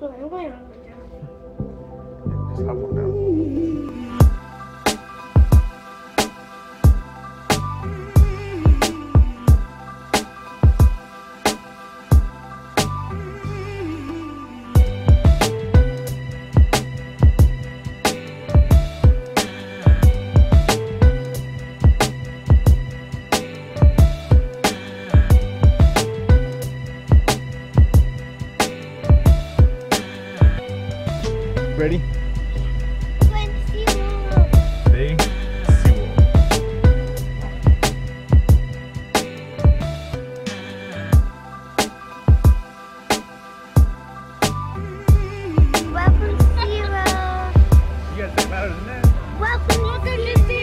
또 얼굴이 안 보여. 사보다. Ready? Going to see you. They Welcome to Zero. You guys think louder than that? Welcome, Welcome to Zero.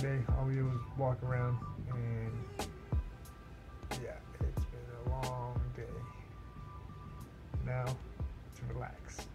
Day, All we do is walk around, and yeah, it's been a long day. Now, to relax.